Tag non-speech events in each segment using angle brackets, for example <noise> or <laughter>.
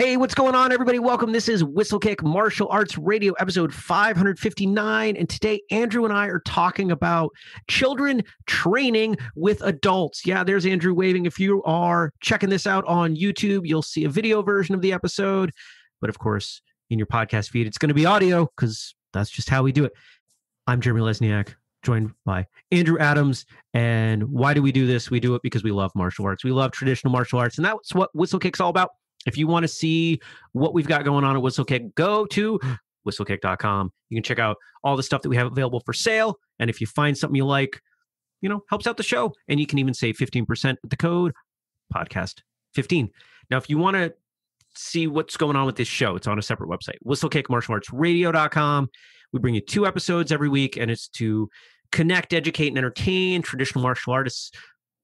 Hey, what's going on, everybody? Welcome. This is Whistlekick Martial Arts Radio, episode 559. And today, Andrew and I are talking about children training with adults. Yeah, there's Andrew waving. If you are checking this out on YouTube, you'll see a video version of the episode. But of course, in your podcast feed, it's going to be audio because that's just how we do it. I'm Jeremy Lesniak, joined by Andrew Adams. And why do we do this? We do it because we love martial arts. We love traditional martial arts. And that's what Whistlekick's all about. If you want to see what we've got going on at Whistlekick, go to whistlekick.com. You can check out all the stuff that we have available for sale. And if you find something you like, you know, helps out the show. And you can even save 15% with the code podcast 15. Now, if you want to see what's going on with this show, it's on a separate website, whistlekickmartialartsradio.com. We bring you two episodes every week, and it's to connect, educate, and entertain traditional martial artists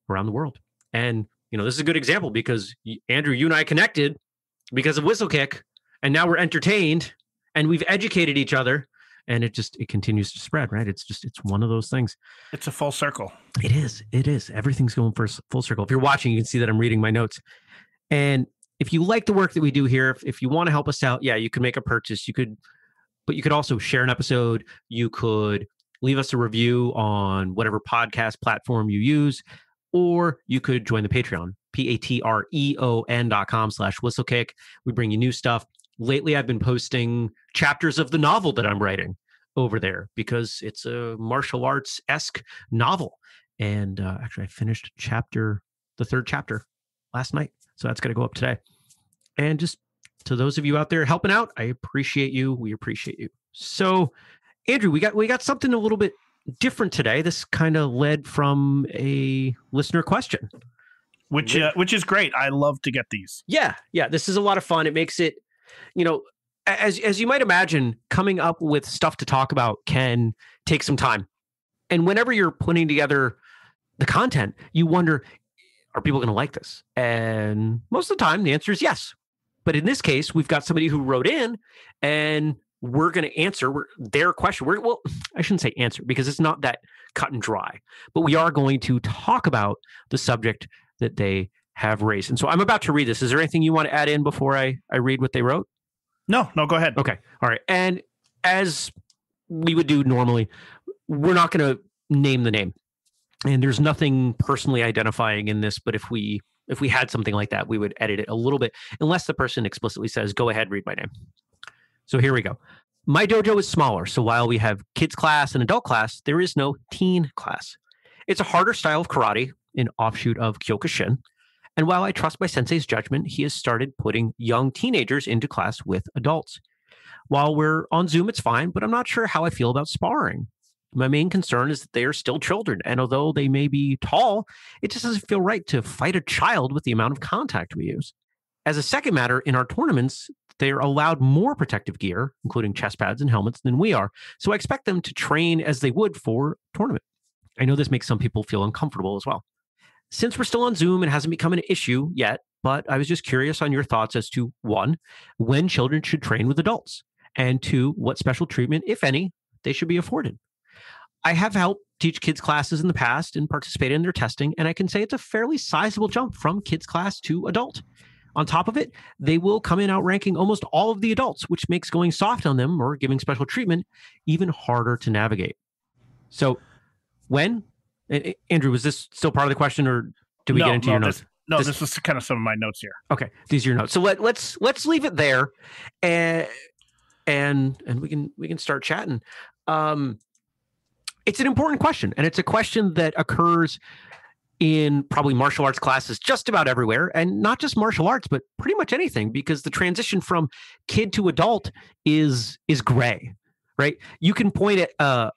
around the world. And you know, this is a good example because Andrew, you and I connected because of Whistlekick, and now we're entertained and we've educated each other, and it just it continues to spread. Right? It's just it's one of those things. It's a full circle. It is. It is. Everything's going for full circle. If you're watching, you can see that I'm reading my notes, and if you like the work that we do here, if, if you want to help us out, yeah, you can make a purchase. You could, but you could also share an episode. You could leave us a review on whatever podcast platform you use or you could join the Patreon, P-A-T-R-E-O-N dot com slash whistlekick. We bring you new stuff. Lately, I've been posting chapters of the novel that I'm writing over there because it's a martial arts esque novel. And uh, actually, I finished chapter, the third chapter last night. So that's going to go up today. And just to those of you out there helping out, I appreciate you. We appreciate you. So, Andrew, we got we got something a little bit different today. This kind of led from a listener question, which uh, which is great. I love to get these. Yeah, yeah. This is a lot of fun. It makes it, you know, as as you might imagine, coming up with stuff to talk about can take some time. And whenever you're putting together the content, you wonder, are people going to like this? And most of the time, the answer is yes. But in this case, we've got somebody who wrote in and we're going to answer their question. We're, well, I shouldn't say answer because it's not that cut and dry, but we are going to talk about the subject that they have raised. And so I'm about to read this. Is there anything you want to add in before I, I read what they wrote? No, no, go ahead. Okay. All right. And as we would do normally, we're not going to name the name. And there's nothing personally identifying in this, but if we if we had something like that, we would edit it a little bit, unless the person explicitly says, "Go ahead, read my name." So here we go. My dojo is smaller, so while we have kids class and adult class, there is no teen class. It's a harder style of karate, an offshoot of Kyokushin. And while I trust my sensei's judgment, he has started putting young teenagers into class with adults. While we're on Zoom, it's fine, but I'm not sure how I feel about sparring. My main concern is that they are still children, and although they may be tall, it just doesn't feel right to fight a child with the amount of contact we use. As a second matter, in our tournaments, they're allowed more protective gear, including chest pads and helmets, than we are. So I expect them to train as they would for tournament. I know this makes some people feel uncomfortable as well. Since we're still on Zoom, it hasn't become an issue yet, but I was just curious on your thoughts as to one, when children should train with adults, and two, what special treatment, if any, they should be afforded. I have helped teach kids classes in the past and participated in their testing, and I can say it's a fairly sizable jump from kids class to adult. On top of it, they will come in outranking almost all of the adults, which makes going soft on them or giving special treatment even harder to navigate. So, when Andrew, was this still part of the question, or do we no, get into no, your notes? This, no, this, this is kind of some of my notes here. Okay, these are your notes. So let, let's let's leave it there, and and and we can we can start chatting. Um, it's an important question, and it's a question that occurs in probably martial arts classes just about everywhere and not just martial arts but pretty much anything because the transition from kid to adult is is gray right? You can point at uh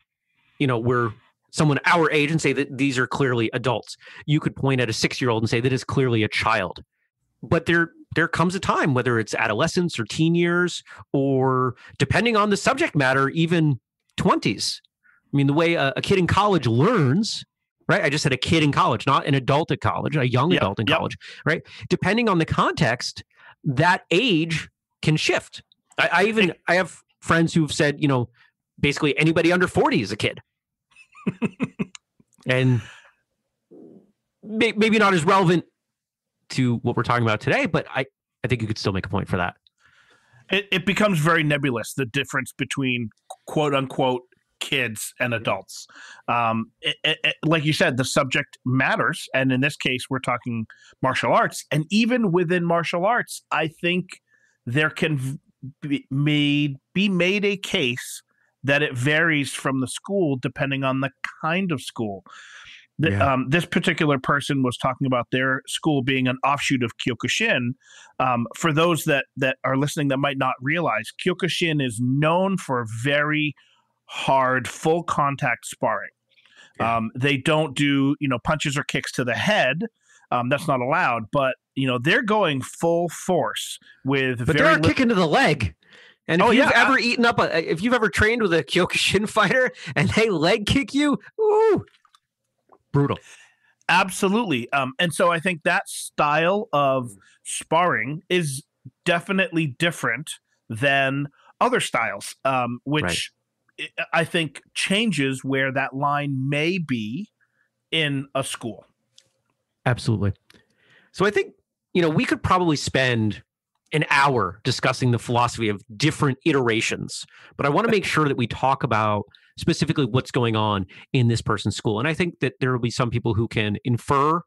you know we're someone our age and say that these are clearly adults. You could point at a 6 year old and say that is clearly a child. But there there comes a time whether it's adolescence or teen years or depending on the subject matter even 20s i mean the way a, a kid in college learns right? I just said a kid in college, not an adult at college, a young yep, adult in yep. college, right? Depending on the context, that age can shift. I, I even I have friends who've said, you know, basically anybody under 40 is a kid. <laughs> and may, maybe not as relevant to what we're talking about today, but I I think you could still make a point for that. It, it becomes very nebulous the difference between quote unquote kids and adults. Um, it, it, like you said, the subject matters, and in this case, we're talking martial arts. And even within martial arts, I think there can be made be made a case that it varies from the school depending on the kind of school. The, yeah. um, this particular person was talking about their school being an offshoot of Kyokushin. Um, for those that that are listening that might not realize, Kyokushin is known for very hard, full contact sparring. Yeah. Um, they don't do you know punches or kicks to the head. Um, that's not allowed. But you know they're going full force with. But they're li- kicking to the leg. And if oh, you've yeah. ever eaten up a, if you've ever trained with a Kyokushin <laughs> fighter and they leg kick you, ooh, brutal. Absolutely. Um, and so I think that style of sparring is definitely different than other styles, um, which. I think changes where that line may be in a school. Absolutely. So I think, you know, we could probably spend an hour discussing the philosophy of different iterations, but I want to make sure that we talk about specifically what's going on in this person's school. And I think that there will be some people who can infer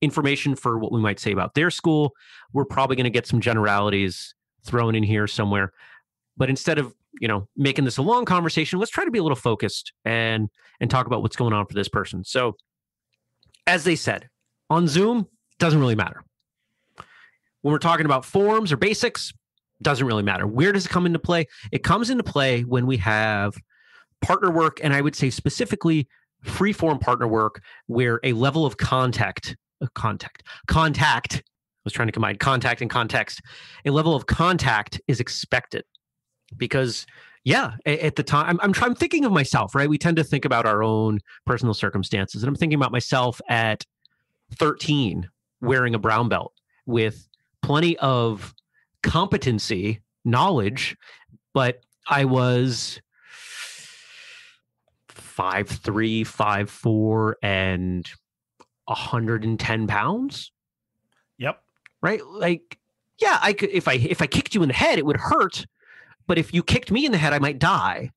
information for what we might say about their school. We're probably going to get some generalities thrown in here somewhere. But instead of, you know, making this a long conversation, let's try to be a little focused and and talk about what's going on for this person. So as they said, on Zoom, doesn't really matter. When we're talking about forms or basics, doesn't really matter. Where does it come into play? It comes into play when we have partner work, and I would say specifically free form partner work, where a level of contact, uh, contact, contact. I was trying to combine contact and context. A level of contact is expected because yeah at the time I'm, I'm, I'm thinking of myself right we tend to think about our own personal circumstances and i'm thinking about myself at 13 wearing a brown belt with plenty of competency, knowledge, but I was five three, five four, and 110 pounds. Yep. Right? Like, yeah, I could if I if I kicked you in the head, it would hurt. But if you kicked me in the head, I might die.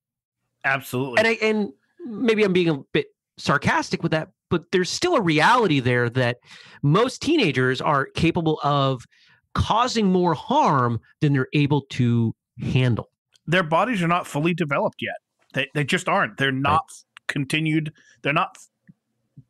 Absolutely. And I and maybe I'm being a bit sarcastic with that, but there's still a reality there that most teenagers are capable of causing more harm than they're able to handle. Their bodies are not fully developed yet. They they just aren't. They're not right. continued. They're not.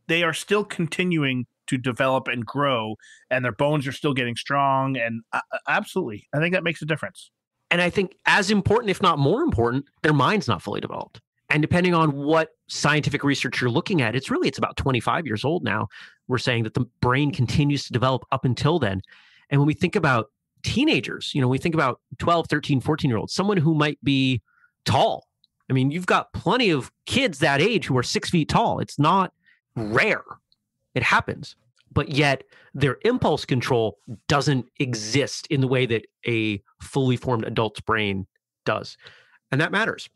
They are still continuing to develop and grow, and their bones are still getting strong. And uh, uh absolutely, I think that makes a difference. And I think as important, if not more important, their mind's not fully developed. And depending on what scientific research you're looking at, it's really it's about 25 years old now. We're saying that the brain continues to develop up until then. And when we think about teenagers, you know, we think about 12, 13, 14 year olds, someone who might be tall. I mean, you've got plenty of kids that age who are six feet tall. It's not rare, it happens. But yet, their impulse control doesn't exist in the way that a fully formed adult's brain does. And that matters.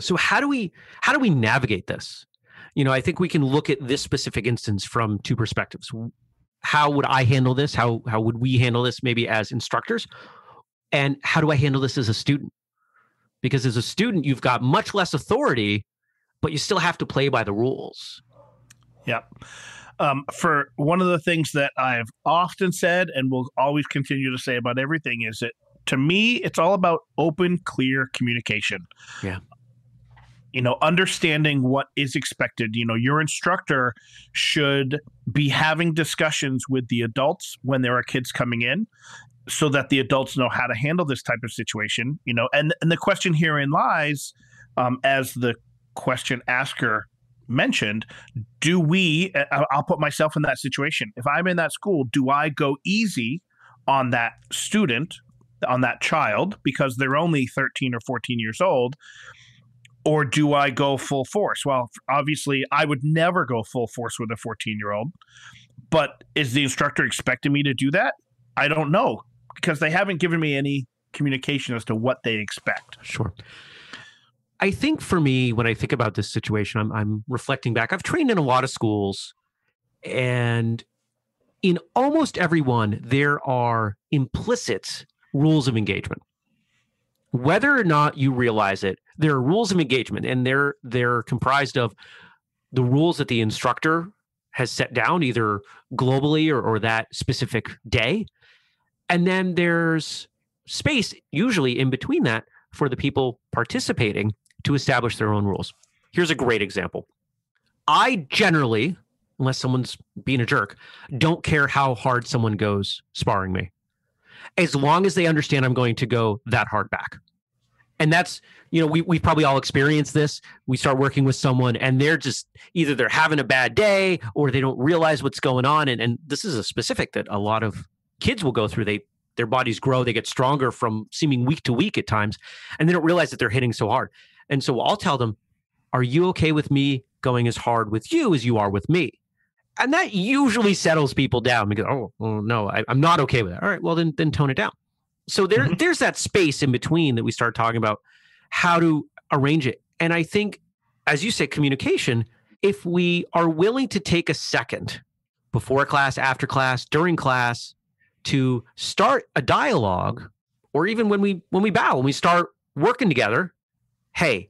So how do we how do we navigate this? You know, I think we can look at this specific instance from two perspectives how would I handle this? How how would we handle this maybe as instructors? And how do I handle this as a student? Because as a student, you've got much less authority, but you still have to play by the rules. Yep. Um, for one of the things that I've often said and will always continue to say about everything is that to me, it's all about open, clear communication. Yeah. You know understanding what is expected. You know your instructor should be having discussions with the adults when there are kids coming in so that the adults know how to handle this type of situation you know. And and the question herein lies um, as the question asker mentioned do we uh, uh, i'll put myself in that situation if i'm in that school do i go easy on that student on that child because they're only 13 or 14 years old or do I go full force? Well, obviously, I would never go full force with a 14 year old. But is the instructor expecting me to do that? I don't know because they haven't given me any communication as to what they expect. Sure. I think for me, when I think about this situation, I'm, I'm reflecting back. I've trained in a lot of schools, and in almost every one, there are implicit rules of engagement. Whether or not you realize it, there are rules of engagement, and they're they're comprised of the rules that the instructor has set down, either globally or, or that specific day. And then there's space, usually in between that, for the people participating to establish their own rules. Here's a great example. I generally, unless someone's being a jerk, don't care how hard someone goes sparring me, as long as they understand I'm going to go that hard back. And that's, you know, we, we've probably all experienced this. We start working with someone and they're just either they're having a bad day or they don't realize what's going on. And, and this is a specific that a lot of kids will go through. They, their bodies grow, they get stronger from seeming week to week at times, and they don't realize that they're hitting so hard. And so I'll tell them, Are you okay with me going as hard with you as you are with me? And that usually settles people down because, oh, oh no, I, am not okay with that. All right, well, then, then tone it down. So there, mm-hmm. there's that space in between that we start talking about how to arrange it. And I think, as you say, communication, if we are willing to take a second before class, after class, during class, to start a dialogue, or even when we when we bow, when we start working together, hey,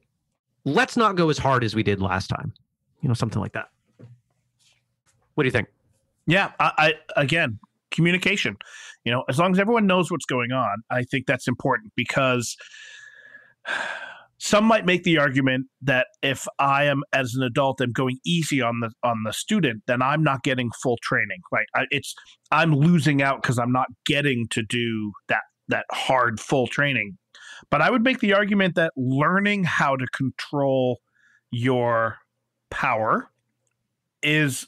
let's not go as hard as we did last time. You know, something like that. What do you think? Yeah, I, I again, communication. You know, as long as everyone knows what's going on, I think that's important because some might make the argument that if I am as an adult am going easy on the on the student, then I'm not getting full training. Right? I, it's I'm losing out because I'm not getting to do that that hard full training. But I would make the argument that learning how to control your power is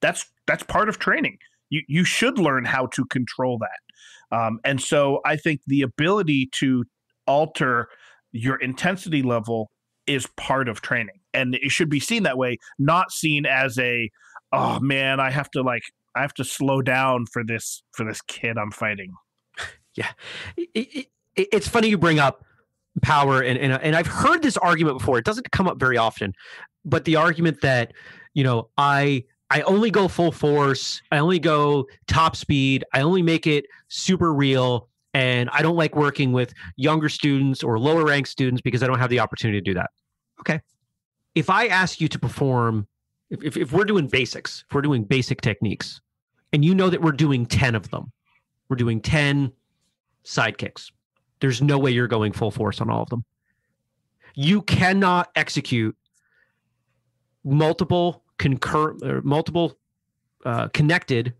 that's that's part of training. You you should learn how to control that. Um, and so I think the ability to alter your intensity level is part of training, and it should be seen that way, not seen as a oh man, I have to like I have to slow down for this for this kid I'm fighting. <laughs> Yeah, it's funny you bring up power, and, and and I've heard this argument before. It doesn't come up very often, but the argument that you know I I only go full force, I only go top speed, I only make it super real, and I don't like working with younger students or lower ranked students because I don't have the opportunity to do that. Okay, if I ask you to perform, if, if, if we're doing basics, if we're doing basic techniques, and you know that we're doing ten of them, we're doing ten side kicks there's no way you're going full force on all of them. You cannot execute multiple concurrent, or multiple uh, connected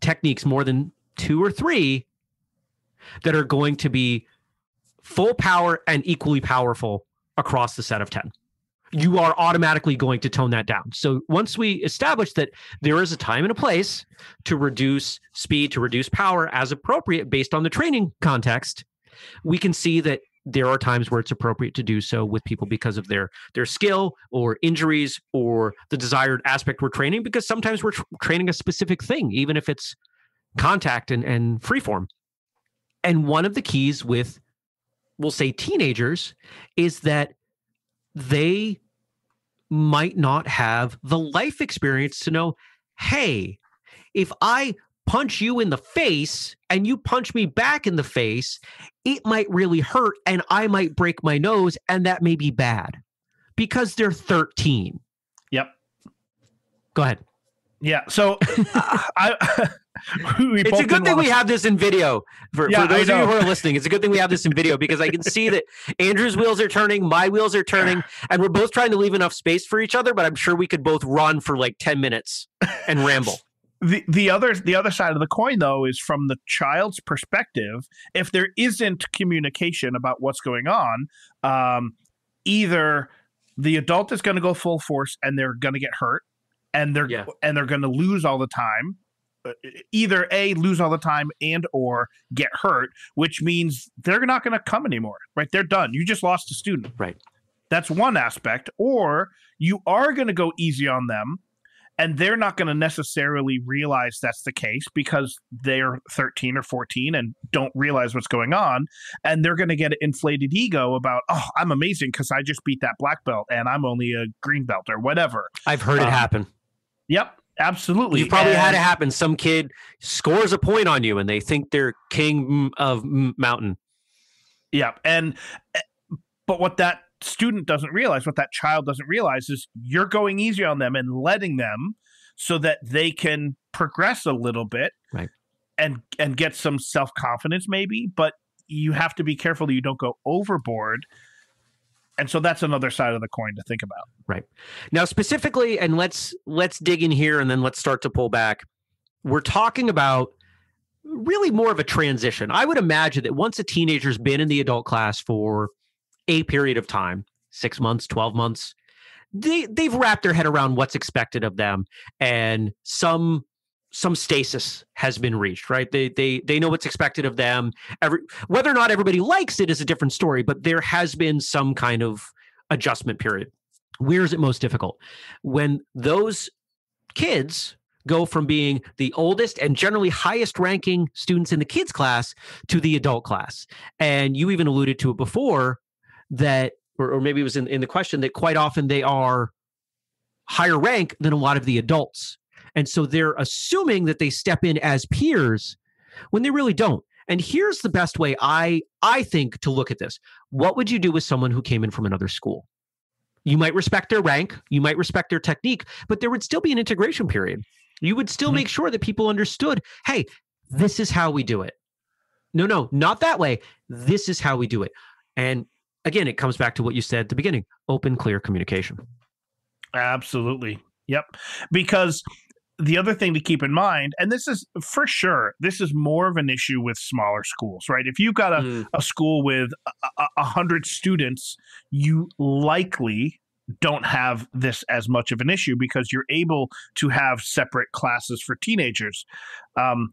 techniques more than two or three that are going to be full power and equally powerful across the set of 10 you are automatically going to tone that down. So once we establish that there is a time and a place to reduce speed, to reduce power as appropriate based on the training context, we can see that there are times where it's appropriate to do so with people because of their their skill or injuries or the desired aspect we're training because sometimes we're training a specific thing even if it's contact and and free form and one of the keys with we'll say teenagers is that they might not have the life experience to know hey if i punch you in the face and you punch me back in the face, it might really hurt and I might break my nose and that may be bad because they're 13. Yep. Go ahead. Yeah. So <laughs> I. <laughs> it's a good thing we have this in video for, yeah, for those of you who are listening. It's a good thing we have this in video because I can see that Andrew's wheels are turning, my wheels are turning, <sighs> and we're both trying to leave enough space for each other. But I'm sure we could both run for like 10 minutes and ramble the the other the other side of the coin though is from the child's perspective if there isn't communication about what's going on um, either the adult is going to go full force and they're going to get hurt and they're yeah. and they're going to lose all the time uh, either a lose all the time and or get hurt which means they're not going to come anymore right? They're done. You just lost a student. Right. That's one aspect. Or you are going to go easy on them and they're not going to necessarily realize that's the case because they're 13 or 14 and don't realize what's going on and they're going to get an inflated ego about oh i'm amazing because i just beat that black belt and i'm only a green belt or whatever i've heard um, it happen yep Absolutely. You've probably had it happen. Some kid scores a point on you and they think they're king of mountain. yep and eh, but what that student doesn't realize, what that child doesn't realize, is you're going easy on them and letting them so that they can progress a little bit, Right. And and get some self confidence, maybe. But you have to be careful that you don't go overboard. And so that's another side of the coin to think about. Right. Now specifically and let's let's dig in here and then let's start to pull back. We're talking about really more of a transition. I would imagine that once a teenager's been in the adult class for a period of time, 6 months, 12 months, they they've wrapped their head around what's expected of them and some some stasis has been reached, right? They they they know what's expected of them. Every whether or not everybody likes it is a different story, but there has been some kind of adjustment period. Where is it most difficult? When those kids go from being the oldest and generally highest ranking students in the kids class to the adult class. And you even alluded to it before that, or, or maybe it was in, in the question that quite often they are higher rank than a lot of the adults. And so they're assuming that they step in as peers when they really don't. And here's the best way I I think to look at this. What would you do with someone who came in from another school? You might respect their rank, you might respect their technique, but there would still be an integration period. You would still Mhm. make sure that people understood, hey, this is how we do it. No, no, not that way. This is how we do it. And again, it comes back to what you said at the beginning open, clear communication. Absolutely. Yep. Because the other thing to keep in mind, and this is for sure, this is more of an issue with smaller schools, right? If you've got a, Mm, a school with a, a, hundred students, you likely don't have this as much of an issue because you're able to have separate classes for teenagers. Um,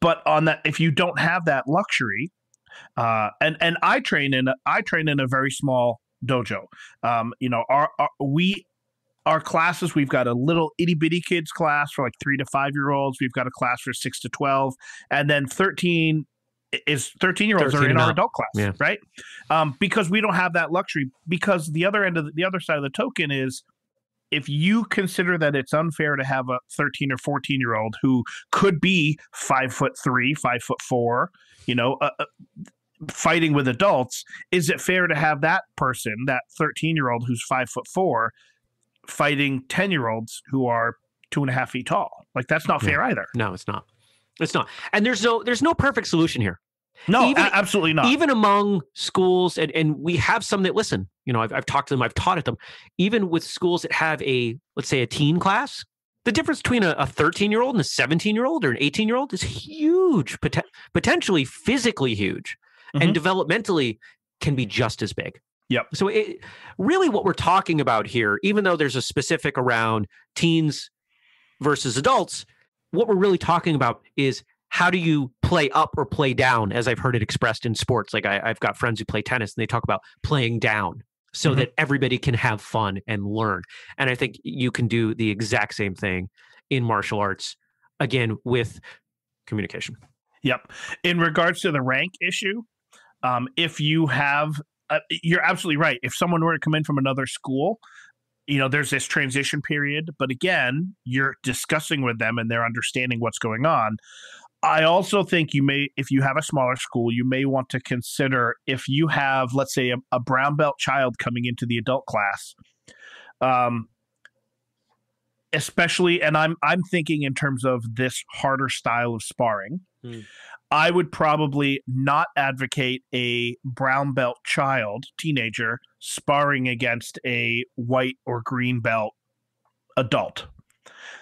but on that, if you don't have that luxury, uh, and and I train in a, I train in a very small dojo. Um, you know, our, our we our classes we've got a little itty bitty kids class for like three to five year olds. We've got a class for six to twelve, and then thirteen is 13 year olds are in our adult class Yeah. right um, because we don't have that luxury because the other end of the, the other side of the token is if you consider that it's unfair to have a 13 or 14 year old who could be five foot three five foot four you know uh, uh, fighting with adults is it fair to have that person that 13 year old who's five foot four fighting 10 year olds who are two and a half feet tall like that's not Yeah. fair either no, it's not. It's not. And there's no there's no perfect solution here. No Even- a- absolutely not even among schools and, and we have some that listen you know I've, I've talked to them i've taught at them even with schools that have a let's say a teen class the difference between a, a 13 year old and a 17 year old or an 18 year old is huge poten- potentially physically huge Mhm. and developmentally can be just as big Yep. so it, really what we're talking about here even though there's a specific around teens versus adults what we're really talking about is how do you play up or play down as i've heard it expressed in sports like I, i've got friends who play tennis and they talk about playing down so Mhm. that everybody can have fun and learn and i think you can do the exact same thing in martial arts again with communication Yep. In regards to the rank issue, um, if you have, uh, you're absolutely right. If someone were to come in from another school, you know, there's this transition period, but again, you're discussing with them and they're understanding what's going on. I also think you may, if you have a smaller school, you may want to consider if you have, let's say, a, a brown belt child coming into the adult class, um, especially, and I'm I'm thinking in terms of this harder style of sparring. Hmm. I would probably not advocate a brown belt child, teenager, sparring against a white or green belt adult.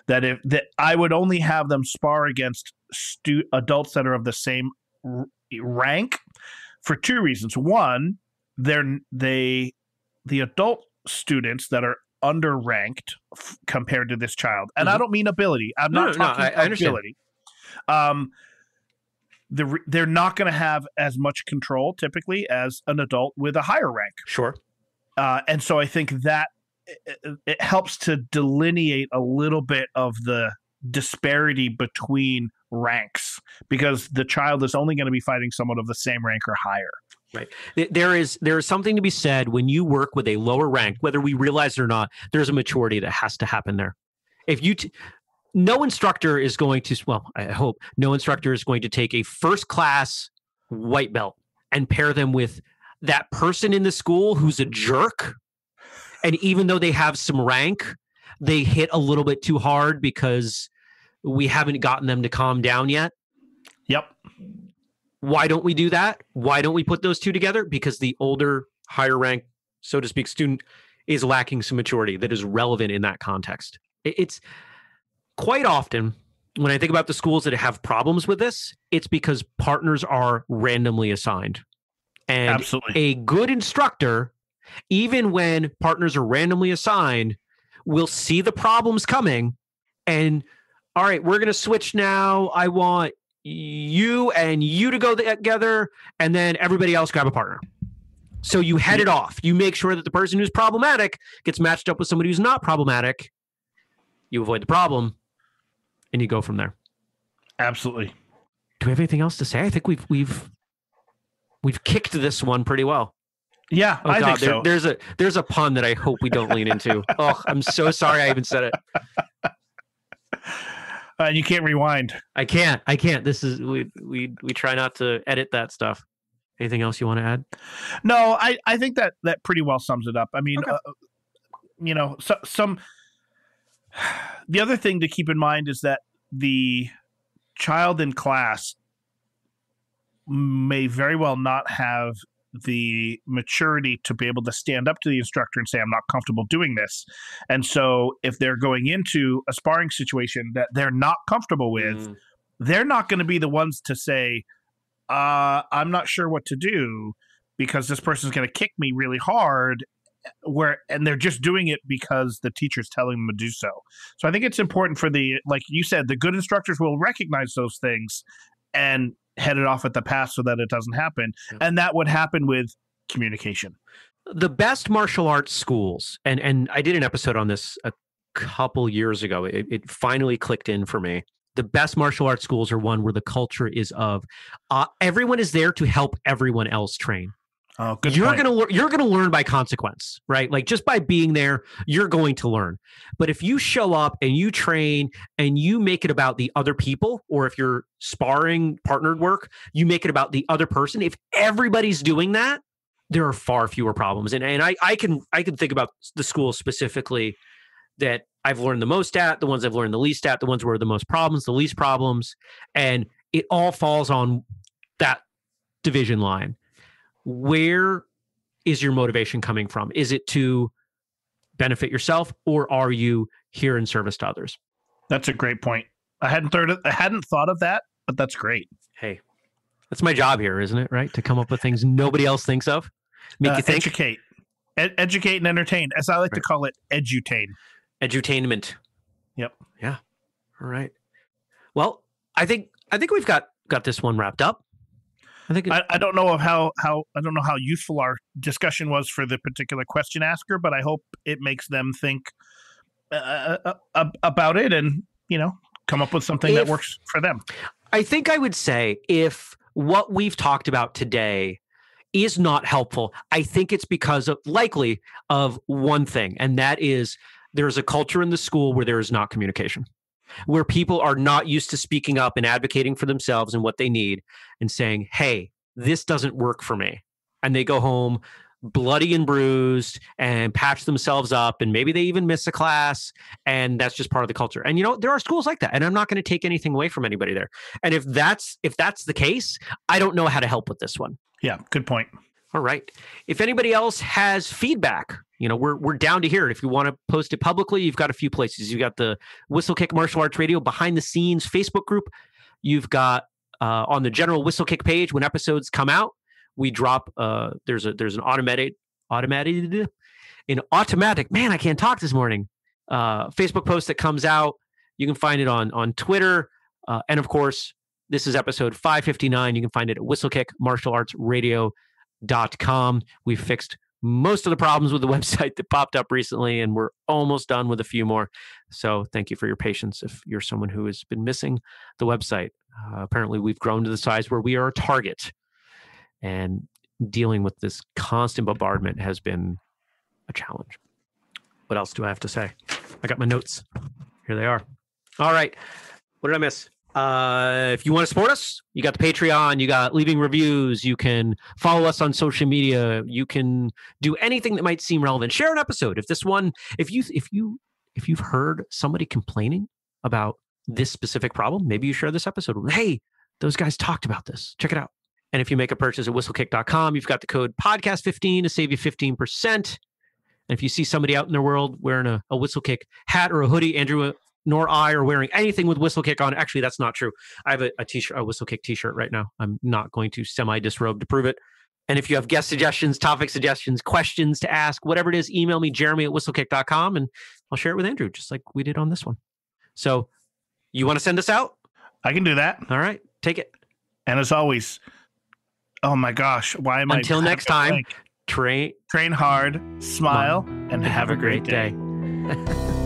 That if that I would only have them spar against stu- adults that are of the same r- rank for two reasons. One, they're they the adult students that are underranked f- compared to this child, and I Mhm. don't mean ability. I'm No, not no, no, talking I- I ability. Um, the, re- they're not going to have as much control typically as an adult with a higher rank. sure Uh, and so I think that it, it helps to delineate a little bit of the disparity between ranks because the child is only going to be fighting someone of the same rank or higher. Right. there is there is something to be said when you work with a lower rank whether we realize it or not there's a maturity that has to happen there if you t- no instructor is going to well i hope no instructor is going to take a first class white belt and pair them with that person in the school who's a jerk and even though they have some rank they hit a little bit too hard because we haven't gotten them to calm down yet. Yep. why don't we do that? Why don't we put those two together? Because the older higher rank so to speak student is lacking some maturity that is relevant in that context. It's quite often when i think about the schools that have problems with this it's because partners are randomly assigned. And Absolutely. a good instructor even when partners are randomly assigned will see the problems coming and all right we're going to switch now i want you and you to go together and then everybody else grab a partner so you head it off you make sure that the person who's problematic gets matched up with somebody who's not problematic you avoid the problem and you go from there Absolutely. do we have anything else to say i think we've we've we've kicked this one pretty well Yeah, Oh I God, think there- so. there's a there's a pun that I hope we don't lean into. <laughs> oh, I'm so sorry I even said it. Uh, you can't rewind. I can't. I can't. This is we we we try not to edit that stuff. Anything else you want to add? No, I, I think that that pretty well sums it up. I mean, Okay. uh, you know, so, some. The other thing to keep in mind is that the child in class may very well not have the maturity to be able to stand up to the instructor and say, I'm not comfortable doing this. And so, if they're going into a sparring situation that they're not comfortable with, Mm, they're not going to be the ones to say, uh, I'm not sure what to do because this person's going to kick me really hard. Where and they're just doing it because the teacher's telling them to do so. So I think it's important for the like you said, the good instructors will recognize those things and head it off at the pass so that it doesn't happen. Yeah. And that would happen with communication. the best martial arts schools, and and I did an episode on this a couple years ago. It, it finally clicked in for me. The best martial arts schools are one where the culture is of uh, everyone is there to help everyone else train. Oh, good. you're point. gonna you're gonna learn by consequence, right? Like just by being there, you're going to learn. But if you show up and you train and you make it about the other people, or if you're sparring partnered work, you make it about the other person. If everybody's doing that, there are far fewer problems. And and I I can I can think about the schools specifically that I've learned the most at, the ones I've learned the least at, the ones where the most problems, the least problems, and it all falls on that division line. Where is your motivation coming from? Is it to benefit yourself, or are you here in service to others? That's a great point. I hadn't thought of, I hadn't thought of that, but that's great. Hey, that's my job here, isn't it? Right, to come up with things nobody else thinks of, make Uh, you think. Educate, Ed- educate and entertain, as I like to call it, edutain. edutainment. Yep. Yeah. All right. Well, I think I think we've got got this one wrapped up. I think I, I don't know of how how I don't know how useful our discussion was for the particular question asker, but I hope it makes them think uh, uh, uh, about it and you know come up with something that works for them. I think I would say if what we've talked about today is not helpful, I think it's because of likely of one thing, and that is there's a culture in the school where there is not communication, where people are not used to speaking up and advocating for themselves and what they need and saying, hey, this doesn't work for me. And they go home bloody and bruised and patch themselves up and maybe they even miss a class and that's just part of the culture and you know there are schools like that and i'm not going to take anything away from anybody there and if that's if that's the case i don't know how to help with this one Yeah, good point. All right. If anybody else has feedback you know we're we're down to hear it if you want to post it publicly you've got a few places. You've got the Whistlekick martial arts radio behind the scenes facebook group. You've got uh, on the general Whistlekick page when episodes come out we drop uh there's a there's an automated automated an automatic man i can't talk this morning uh facebook post that comes out. You can find it on on twitter. Uh, and of course this is episode 559 you can find it at whistlekickmartialartsradio.com we've fixed most of the problems with the <laughs> website that popped up recently and we're almost done with a few more. So thank you for your patience if you're someone who has been missing the website. Uh, apparently we've grown to the size where we are a target and dealing with this constant bombardment has been a challenge. What else do i have to say? I got my notes. Here they are. All right. What did I miss? Uh, if you want to support us, you got the Patreon, you got leaving reviews, you can follow us on social media, you can do anything that might seem relevant. Share an episode. If this one, if you if you if you've heard somebody complaining about this specific problem, maybe you share this episode. Hey, those guys talked about this. Check it out. And if you make a purchase at whistlekick.com, you've got the code podcast15 to save you 15%. And if you see somebody out in the world wearing a, a Whistlekick hat or a hoodie, Andrew nor I are wearing anything with Whistlekick on. Actually, that's not true. I have a, a t-shirt, a Whistlekick t-shirt right now. I'm not going to semi-disrobe to prove it. And if you have guest suggestions, topic suggestions, questions to ask, whatever it is, email me, jeremy at whistlekick.com, and I'll share it with Andrew, just like we did on this one. So you want to send us out? I can do that. All right, take it. And as always, oh my gosh, why am Until I? Until <laughs> next time, train train hard, smile, and, and have, have, a great, great day. day. <laughs>